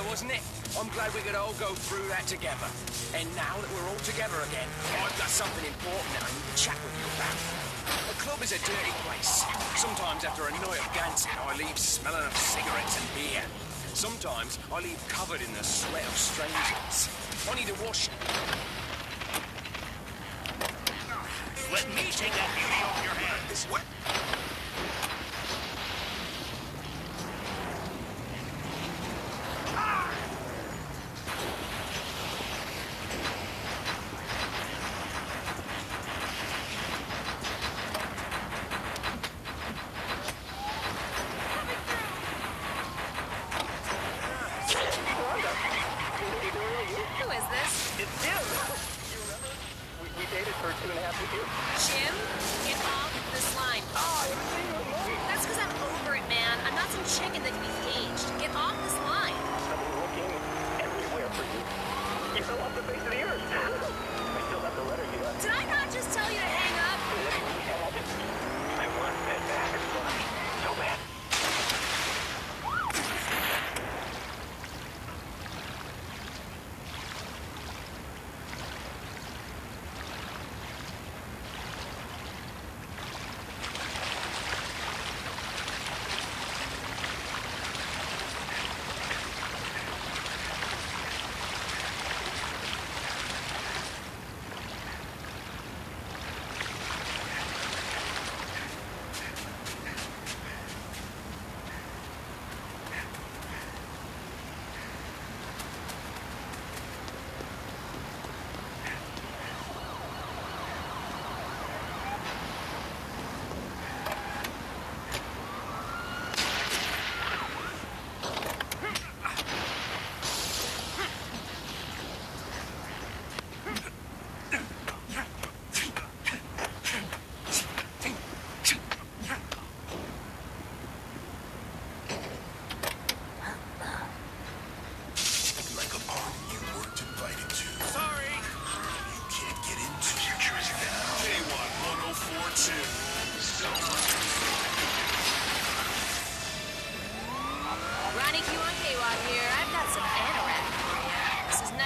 wasn't it? I'm glad we could all go through that together. And now that we're all together again, I've got something important that I need to chat with you about. The club is a dirty place. Sometimes after a night of dancing, I leave smelling of cigarettes and beer. Sometimes I leave covered in the sweat of strangers. I need to wash Let me take that beauty off your hands. What? Is this? It's Jim. You remember? We, we dated for two and a half years. Jim? Get off this line. Oh, I haven't seen you. That's because I'm over it, man. I'm not some chicken that can be.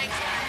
Thanks, guys.